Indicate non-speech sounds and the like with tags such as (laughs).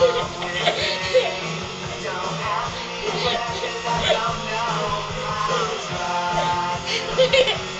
(laughs) Yeah.